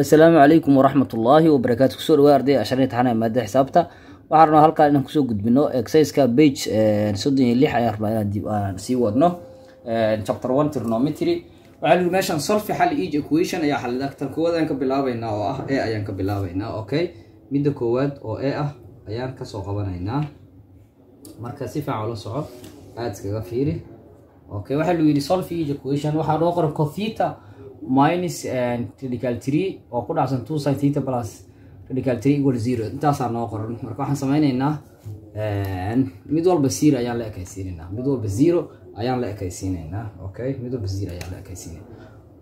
asalaamu calaykum waraxmat ullaahi wabarakaatu ku soo dhawaa ardayda ashar imtixaana maadada xisaabta. Waxaan rabnaa halkaan inaan ku soo gudbino exerciseka page soddon iyo lix ayaan rabnaa inaan sii wadno chapter one trigonometry waxaa lihi meeshan solfi xal each equation ayaa xalida tan koowaad ayaan ka bilaabaynaa oo ah a ayaan ka bilaabaynaa okay? Midda koowaad oo a ah ayaan ka soo qabanaynaa. Marka si fiican ula soco aada iskaga fiiri. Okay waxaa lagu yidhi solfi each equation waxaa loo qoran cotheta minus radical three oo ku dhacsan two sin theta plus radical three equal zero. Intaasaa noo qoran marka waxaan sameyneynaa mid walba zero ayaan la ekaysiinaynaa. Mid walba zero ayaan la ekaysiinaynaa. Okay? Mid walba zero ayaan la ekaysiinayna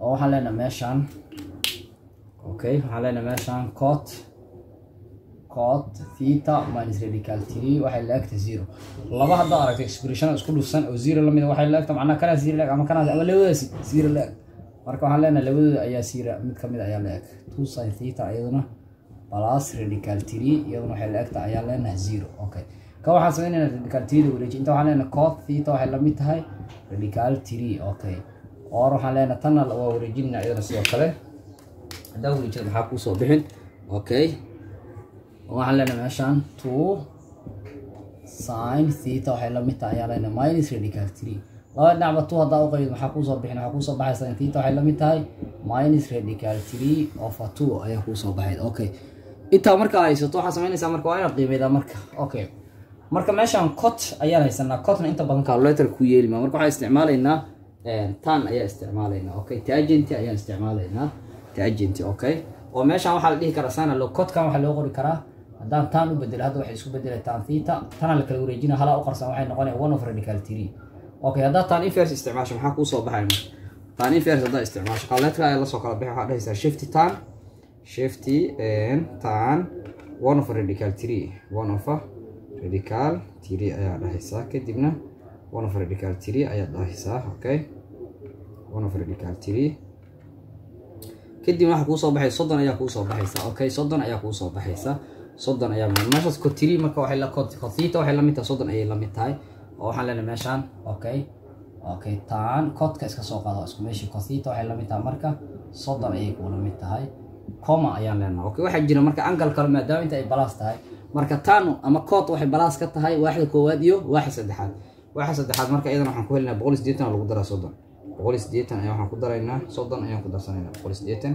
oo waxaan leenahay meeshaan. Okay? Waxaan leenahay meeshaan cot cot theta minus radical three waxay la egta zero. Laba haddaa aragta expression isku dhufsan oo zero la mid waxay la egta macnaa kanaa zero la ama kanaa ama labadaas zero la marka waxaan leenahay labadooda ayaa siira mid ka mid ayaa la eg. Two sin theta iyaduna plus radical three iyaduna waxay la egta ayaa leenahay zero. Okay ka waxaan sameynaynaa radical three wareeji inta waxaan leenahay cot theta waxay la mid tahay radical three okay or waxaan leenahay tanna waa wareejinayna iyadana sidoo kale. Haddaa wareejida maxaa kuusoo bixin? Okay waxaan leenahay meeshaan two sin theta waxay la mid tahay ayaa leenahay minus radical three laba dhinacba two haddaa u qaydo maxaa kuusoo bixin? Waxaa kuusoo baxay? Sin theta waxay la mid tahay minus radical three a two ayaa kuusoo baxayd okay intaa markaa haysato waxaa samaynaysaa marka waa inaad qiimeydaa marka. Okay marka meeshaan cot ayaan haysanaa cotna inta badan calculator ku yeelima marka waxaan isticmaalaynaa tan ayaa isticmaalaynaa. Okay tagenti ayaan isticmaalaynaa. Tagenti okay oo meeshaan waxaa la dhihi karaa sana cotkan waxaa loo qori karaa. Haddaan tan u bedelo hadda waxay isku bedelay tan theta. Tana la kala wareejina halaa u qarsan waxay noqonaya one of radical three. Okay haddaa tan inverse isticmaasho maxaa kuusoo baxay marka tan inverse haddaa isticmaasho. Calculator ayaa la soo kala bixi waxaa dhahaysaa shifty tan shifty tan. One of radical three. One of radical three ayaa dhahaysaa kadibna one of radical three ayaa dhahaysaa okay one of radical three. Kadibna waxaa kuusoo baxay. Soddon ayaa kuusoo baxaysa. Okay soddon ayaa kuusoo baxaysa. Soddon ayaa meeshaas cotiri marka waxay la cotheta waxay la mid tahay. Soddon ayay la mid tahay. Oo waxaan leenahay meeshaan. Okay okay taan codka iska soo qaado. Isku meeshii cotheta waxay la mid tahay. Marka soddon ayay kuu la mid tahay coma ayaan leenahay okay waxaa jira marka angal kale maadaama inta ay balaas tahay marka tan ama cot waxay balaas ka tahay waaxda koowaad iyo waaxda saddexaad. Waaxda saddexaad marka iyadana waxaan ku helinaa boqol iyo siddeetan lagu daraa soddon. Boqol iyo siddeetan ayaa waxaan ku daraynaa soddon ayaan ku darsanaynaa boqol iyo siddeetan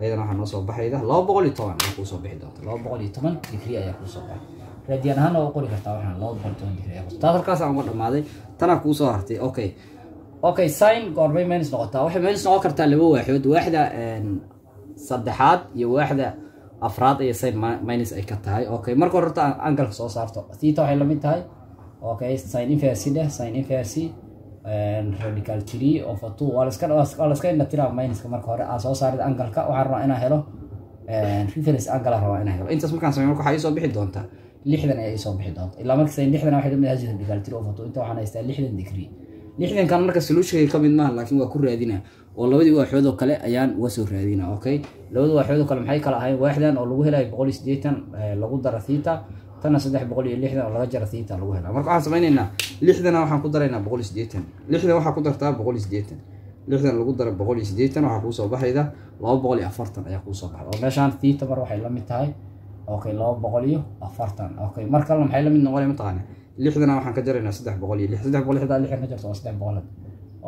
iyadana waxaa noo soo baxayda laba boqol iyo toban ayaa kuusoo bixi doonta laba boqol iyo toban digrii ayaa kuusoo baxay. Raadiyan ahaan waa qori kartaa waxaan laba boqol toban digrii ayaa taas halkaas aan uga dhamaaday tanaa kuusoo hartay okay. Okay sin goorbay minus noqotaa. Waxay minus noqon kartaa laba waaxood. Waaxda saddexaad iyo waaxda afraad iyo sin minus ay ka tahay. Okay marka hore horta angalka soo saarto. Theta waxay la mid tahay. Okay sin inverse dheh sin inverse radical three a two. Waa laska waa laska indha tiraa minuska marka hore. Aa soo saarid angalka. Waxaan rabaa inaan helo reference angle rabaa inaan helo. Intaas markaan sameeyo marka waxaa iisoo bixi doontaa lixdan ayaa iisoo bixi doonta. Ilaa marka sin lixdan waxay la mid ahay radical three a two. Inta waxaan haystaa lixdan degree lixdankan marka solutionka ka mid maaha laakiin waa ku raadina oo labadii waaxood oo kale ayaan uga soo raadina okay? Labadii waaxood oo kale maxay kala ahayn? Waaxdan oo lagu helayo boqol iyo siddeetan lagu dara theta. Tana saddex boqol iyo lixdan oo laga jara theta lagu helaa marka waxaan sameyneynaa lixdana waxaan ku daraynaa boqol iyo siddeetan. Lixdan waxaa ku dartaa boqol iyo siddeetan. Lixdan lagu dara boqol iyo siddeetan waxaa kuusoo baxayda. Laba boqol iyo afartan ayaa kuusoo baxda. Oo meeshaan theta mar waxay la tahay. Okay laba boqol iyo afartan. Okay mar kalena maxay la noqonaya mataqaana lixdana waxaan ka jaraynaa saddex boqol iyo saddex boqol lixdaa lixdan ka jarto waa saddex boqol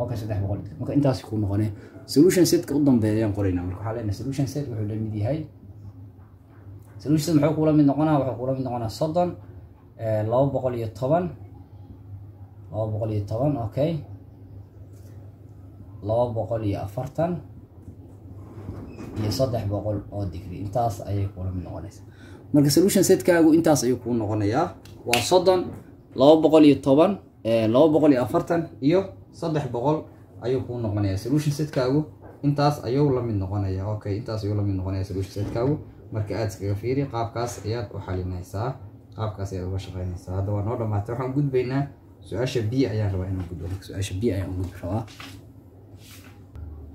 okay saddex boqol. Marka intaas kuu noqonee solution setka u dambeeyaan qoraynaa marka waxaa leenahay solution set wuxuu la yahay. Solution set muxuu kuula mid noqonaa? Wuxuu kuula mid noqonaa soddon laba boqol iyo toban. Laba boqol iyo toban okay. Laba boqol iyo afartan iyo saddex boqol oo degree. Intaas ayay kuula mid noqonaysaa. Marka solution setkaagu intaas ayuu kuu noqonayaa. Waa soddon laba boqol iyo toban laba boqol iyo afartan iyo saddex boqol ayuu kuu noqonayaa solution setkaagu. Intaas ayuu la mid noqonaya okay intaas ayuu la mid noqonaya solution setkaagu. Marka aada iskaga fiiri qaabkaas ayaad u xalinaysaa. Qaabkaas ayaad uga shaqeynaysaa hadda waa noo dhamaatay waxaan gudbaynaa. Su'aasha b ayaan rabaa inaan gudbo. Su'aasha b ayaan u gudbi rabaa.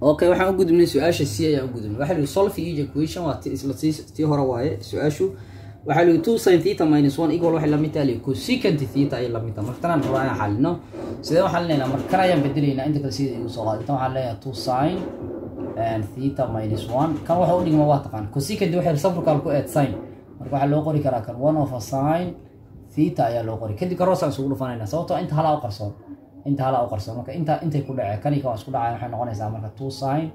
Okay waxaan u gudbinay su'aasha c ayaan u gudbinay. Waxaa lihi solve each equation waa tii hore waaye. Su'aashu waxaa lihi two sin theta minus one equal waxay la mid tahay cosecant theta ayay la mid tahay. Marka tanaan rabaa inaan xalino. Sidee waxaan leenaynaa marka ayaan bedelaynaa inta kale sida igu soo qaado intan waxaan leeyahay two sin theta minus one. Kan waxa u dhigma waa taqaan. Cosecant waxay reciprocal ku add sin marka waxaa loo qori karaa kan one of a sin theta ayaa loo qori. Kadib karoosaan isugu dhufanayna sababtoo inta halaa u qarsoon. Inta halaa u qarsoon. Marka inta intay ku dhaceen kan isku dhacaya waxay noqonaysaa marka two sin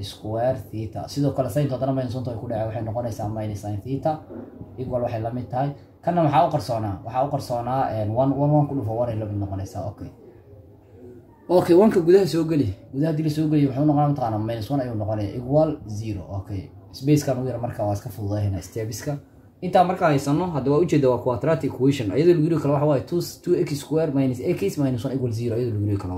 square theta. Sidoo kale saint haddana minus one ku dhacay waxay noqonaysaa minus sin theta equal waxay la mid tahay. Kanna maxaa u qarsoonaa? Waxaa u qarsoonaa one one one ku dhufo one ay la mid noqonaysaa. Okay okay wanka gudaha soo geli. Gudaha dili soo geliya wuxuu noqonaa mataqaana minus one ayuu noqonaya equal zero. Okay spacekan ugu yara marka waa iska fududayna stebiska intaa markaa haysano hadda waa ujeeda waa quadratic equation iyadoo lagu yiri kale waxa waaye two x square minus x minus one equal zero iyadoo lagu yiri kale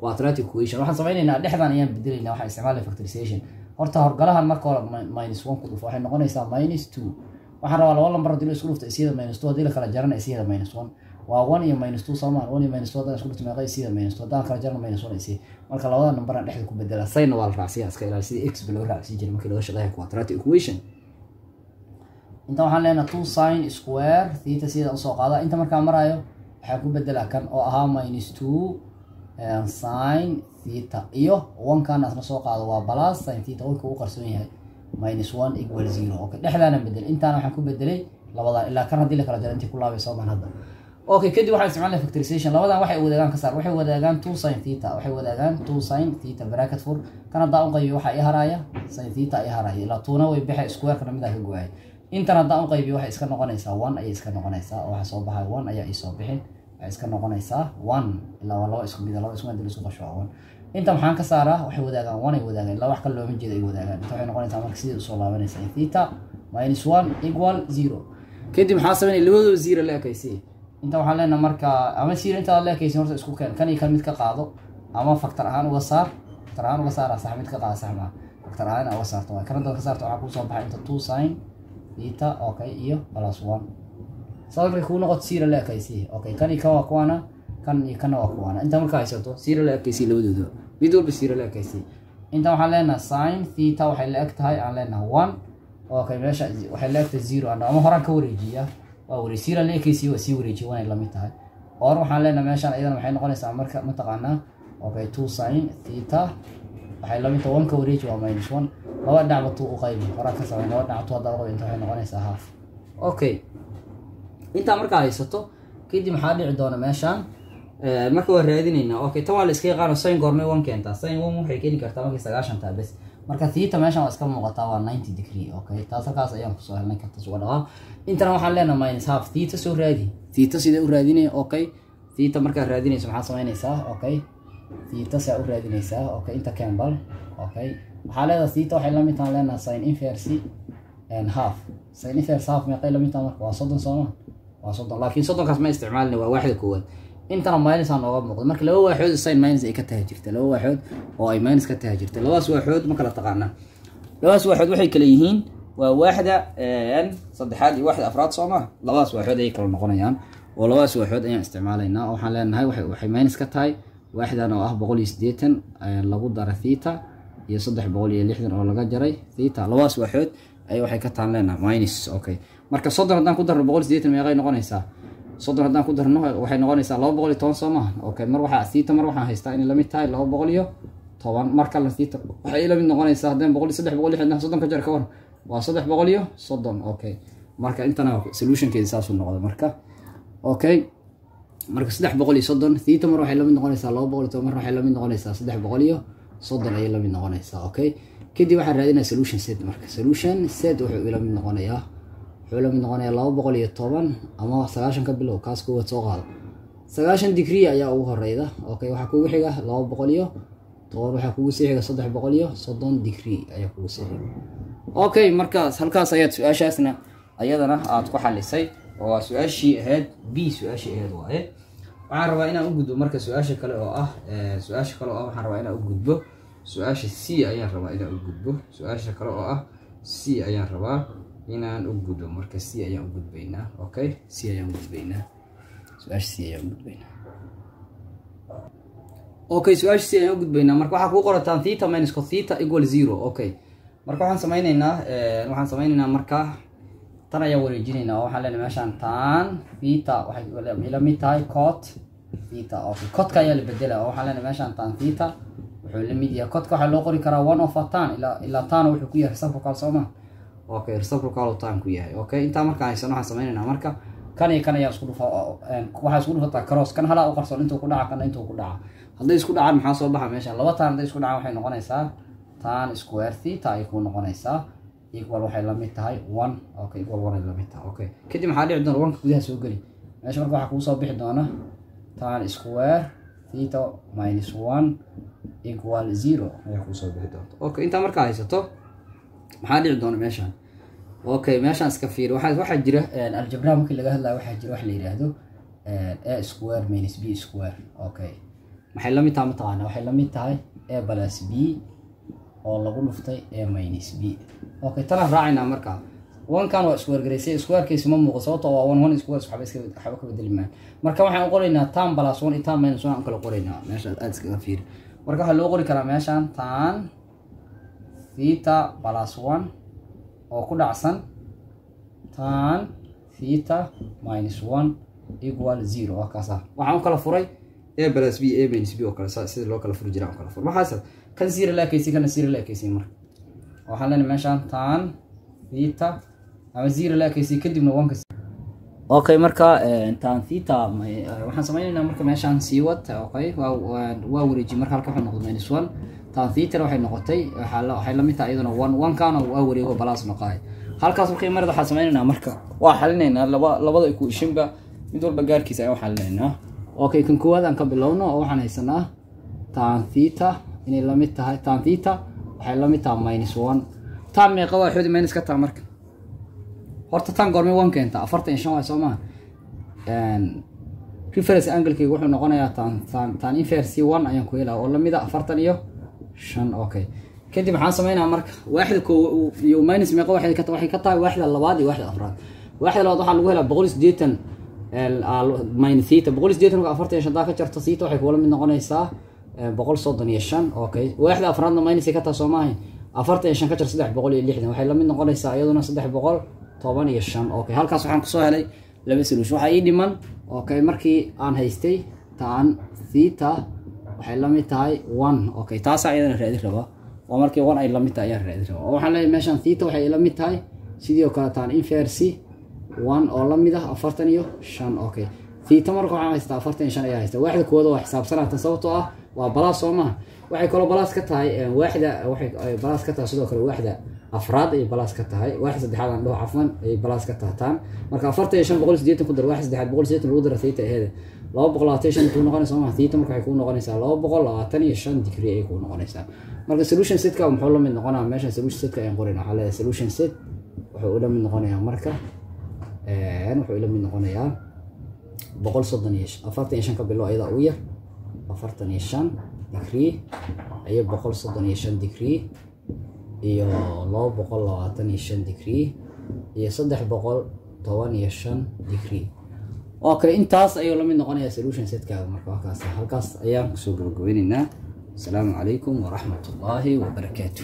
waa equation. Waxaan samaynaynaa dhexdan ayaan bedelaynaa waxaan isticmaalay factorization. Horta horgalahan marka hore minus one ku dhufo waxay noqonaysaa minus two waxaan rabaa laba lambar haddii la isku dhufto isiyada minus two haddii la kala jarana isiyada minus one. Waa one iyo minus two soomaan one iyo minus two haddaan isku dhufto meeqa isiyada minus two haddaan kala jarana minus one isiya marka labada nambaran dhexda ku bedela sayna waa la raacsiya iska ilaali sidii x ba loo raacsiin jiray markii laga shaqeeya quadratic equation. Inta waxaan leenaha two sin square theta sida u soo qaada. Inta markaa maraayo waxaan ku bedelaa kan oo ahaa minus two sin theta. Iyo one asna soo qaado waa plus sin theta warka uu qarsoon yahay minus one equal zero okay dhexdaana bedel intaana waxaan ku bedelay labadan ilaa kan haddii la kala jaro intii ku laabay soo maan hadda okay kadib waxaan isticmaalnay factorization labadan waxay wadaagaan ka saar waxay wadaagaan two sin theta waxay wadaagaan two sin theta bracket for kan haddaa u qaybiyo waxaa i haraaya sin theta i haraaya ilaa tuuna way baxay square-kana midaa ka go'ay intan haddaan u qaybiyo waxay iska noqonaysaa one ayay iska noqonaysaa oo waxaa soo baxay one ayaa iisoo bixin waxay iska noqonaysaa one ilaa waa laba isku mida laba isku mid isku qasho one inta maxaan ka saaraa waxay wadaagaan one ay wadaagaan. Ilaa wax kale looma jeeda ay wadaagaan. Inta waxay noqonaysaa marka sidii u soo laabanaysa theta minus one equal zero. Kadib maxaa sameynaya? Labadooda zero la ekaysi inta waxaan leenaha marka ama zero intaad la ekaysin horta isku keen. Kan iyo kan mid ka qaado ama factor ahaan uga saar factor ahaan uga saara sax mid ka qaada sax maa factor ahaan uga saarto waay. Kan haddaad ka saarto waxaa ku soo baxay inta two sin theta okay iyo plus one. Sabab markay kuu noqoto zero la ekaysi okay kan iyo kan waa kuwaana kan iyo kanna waa kuwaana inta markaa haysato zero la ekaysi labadooda mid walba zero la ekaysi inta waxaan leenahay sin theta waxay la eg tahay aan leenahay one. Okay meesha waxay la eg tahay zero. Ama horaan ka wareejiya waa wareej zero la ekaysi waa sii wareejiya waanay la mid tahay or waxaan leenahay meeshaan iyadana waxay noqonaysaa marka mataqaanaa okay two sin theta waxay la mid tahay one ka wareeji waa minus one. Laba dhinacba tuu u qaybi horaa ka samay laba dhinac tuu hadda laqabi inta waxay noqonaysaa half okay. Intaa markaa haysato kadib maxaa dhici doona meeshaan marka waa raadinaynaa okay tan waa la iska yaqaano sin goormay one keentaa sin one waxay keeni kartaa markay sagaashan taa bes. Marka theta meeshan waa iska muuqataa waa ninety degree okay taas halkaas ayaan ku soo helnay kartas uga dhaqaa intana waxaan leenahay minus half theta soo raadi. Theta sidee u raadinaya okay theta markaad raadinayso maxaa samaynaysaa okay theta saa u raadinaysaa okay inta campbell okay waxaa leedahay theta waxay la mid leenahay sin inverse and half. Sin inverse half meeqay la mid marka waa soddon sooma waa soddon laakiin soddonkaas ma isticmaalina waa waaxda koowaad intana minus aan nooga muuqda marka laba waaxood sin minus ay ka jirta laba waaxood oo ay minus ka tahay jirta waaxood ma kala taqaanaa labadaas waaxood waxay kala yihiin waa waaxda saddexaad iyo waaxda afraad soo maa labadaas waaxood ayay kala noqonayaan. Oo labadaas waaxood ayaan isticmaalaynaa waxaan leenahay waxay minus ka tahay waaxdan oo ah boqol iyo siddeetan lagu dara theta iyo saddex boqol iyo lixdan oo laga jaray theta. Labadaas waaxood ay waxay ka taan leenahay minus okay. Marka soddon haddaan ku darno boqol iyo siddeetan meeqay noqonaysaa soddon haddaan ku darno waxay noqonaysaa laba boqol iyo toban soo maha okay mar waxaa theta mar waxaan haystaa inay la mid tahay laba boqol iyo toban. Mar kalena waxay la mid noqonaysaa haddaan boqol iyo saddex boqol iyo lixdan soddon ka jar ka war. Waa saddex boqol iyo soddon. Okay. Marka intana solutionkeeda saasuu noqda marka. Okay. Marka saddex boqol iyo soddon theta mar waxay la mid noqonaysaa laba boqol iyo toban mar waxay la mid noqonaysaa saddex boqol iyo soddon ayay la mid noqonaysaa. Okay. Kadib waxaan raadinaya solution set marka. Solution set wuxuu ila noqonayaa wuxuu la mid noqonayaa laba boqol iyo toban ama sagaashan ka bilow kaas koowaad soo qaado. Sagaashan degree ayaa ugu horeyda. Okay waxaa kugu xiga laba boqol iyo toban waxaa kugu sii xiga saddex boqol iyo soddon degree ayaa kugu sii xiga. Okay markaas halkaas ayaad su'aashaasna ayadana aad ku xalisay oo waa su'aashii ahayd b su'aashii ahayd waaye. Waxaan rabaa inaan u gudbo marka su'aasha kale oo ah su'aasha kale oo ah waxaan rabaa inaan u gudbo. Su'aasha c ayaan rabaa inaan u gudbo. Su'aasha kale oo ah c ayaan rabaa inaan u gudbo marka c ayaan u gudbaynaa. Okay c ayaan gudbaynaa. Su'aasha c ayaan u gudbaynaa. Okay su'aashiisi ayaan u gudbaynaa. Marka waxaa kuu qorataan theta minus theta equal zero. Okay marka waxaan sameyneynaa waxaan sameyneynaa marka tan ayaan wareejinaynaa. Oo waxaan leenahay meeshaan tan theta waxay la mid tahay cot theta. Okay cotka ayaa la bedelaa oo waxaan leenahay meeshaan tan theta wuxuu la mid yahay. Cotka waxaa loo qori karaa one of a tan. Ilaa ilaa tan wuxuu ku yahay reciprocal soo ma okay reciprocal tan ku yahay okay intaa markaan haysano waxaan sameyneynaa marka kan iyo kan ayaa isku dhufa waxaa isku dhufataa cross kan halaa u qarsoon intuu ku dhaca kana intuu ku dhaca hadday isku dhacaan maxaa soo baxa meesha laba taan hadday isku dhacaan waxay noqonaysaa tan square theta ay kuu noqonaysaa equal waxay la mid tahay one okay equal one ay la mid tahay okay kadib maxaa dhici doona wanka gudaha soo geli meesha marka waxaa soo bixi doona tan square theta minus one equal zero ayaa soo bixi doonta okay intaa markaa haysato maxaa dhici doona meeshaan? Okay meeshaan iska fiiri. Waxaa jira aljabra markii laga hadlayo waxaa jira wax la yidhaahdo a square minus b square. Okay. Maxay la mid tahay mataqaana waxay la mid tahay a plus b oo lagu dhuftay a minus b. Okay tanaan raacaynaa marka. Wankan waa square squarekiisa ma muuqo sababtoo waa one one square waxba iska waxba ka bedeli maan marka waxaan u qoraynaa tan plus one iyo tan minus one aan kala qoraynaa meesha aad iskaga fiiri. Marka waxaa loo qori karaa meeshaan tan theta plus one oo ku dhacsan tan theta minus one equal zero. Waa kaasa waxaan u kala furay a plus b a minus b oo kale sida loo kala furi jiraa kala fur maxaas kan zero la ekaysi kana zero la ekaysi marka. Waxaan leenahay meeshaan tan theta ama zero la ekaysi kadibna wanka okay marka tan theta waxaan sameynaynaa marka meeshaan sii wad okay? Waa wareeji marka halka wuxuu noqday minus one tan theta waxay noqotay waxay la mid tahay iyaduna one one waa wareego balaas noqaay halkaas markay marada waxaan sameynaynaa marka waa xalinaynaa laba labada equationba mid walba gaarkiisa ayaan xalinaynaa okay kan koowaad aan ka bilowno oo waxaan haysanaa tan theta inay la mid tahay tan theta waxay la mid tahay minus one. Tan meeqa waa xoodi minus ka taha marka. Horta tan goormay one keenta afartan iyo shan waay soo maha reference anglekeyga wuxuu noqonayaa tan tan tan inverse one ayaan ku helaa oo la mid a afartan iyo shan okay. Kadib maxaan sameynaa marka waaxda koo iyo minus meeqa waxay ka waxay ka tahay waaxda labaad iyo waaxda afraad. Waaxda labaad waxaa lagu helaa boqol iyo siddeetan minus theta. Boqol marka afartan iyo shan daa ka jarto theta waxay kula mid noqonaysaa boqol soddon iyo shan okay. Waaxda afraadna minusay ka tahay soo maahay afartan iyo shan ka jar saddex boqol iyo lixdan waxay la mid noqonaysaa iyaduna saddex boqol toban iyo shan okay. Halkaas waxaan ku soo helay laba solution. Waxaa ii dhiman okay markii aan haystay tan theta waxay la mid tahay one. Okay taasaa iyadana raadi rabaa waa markii one ay la mid tahay ayaan raadi rabaa oo waxaan leeyahay meeshaan theta waxay la mid tahay. Sidii oo kale taan inverse one oo la mid ah afartan iyo shan. Okay theta marka waxaan haystaa afartan iyo shan ayaa haysta waaxda koowaad waa xisaabsanaatan sababtoo ah waa balaas soo maha waxay kaloo balaas ka tahay waaxda waxay balaas ka tahay sidoo kale waaxda afraad ay balaas ka tahay. Waaxda saddexaad aan dhaho cafwan ay balaas ka tahtaan marka afartan iyo shan boqol sideetan ku dar waaxda saddexaad boqol sideetan lagu dara theta aheeda laba boqol labaatan iyo maha theta marka waxay laba boqol labaatan iyo shan degree ayay kuu noqonaysaa. Marka solution setka muxuu la mid noqonaa? Noqonayaa marka wuxuu noqonayaa boqol soddon iyo afartan ka bilo ayada u yar afartan iyo shan degree iyo boqol soddon iyo shan degree iyo laba boqol labaatan iyo shan degree iyo saddex boqol toban iyo shan degree okay intaas ayuu la mid noqonayaa solution setkaaga marka halkaas halkaas ayaan ku soo gabagabeyneynaa. Asalaamu calaykum waraxmat ullaahi wabarakaatu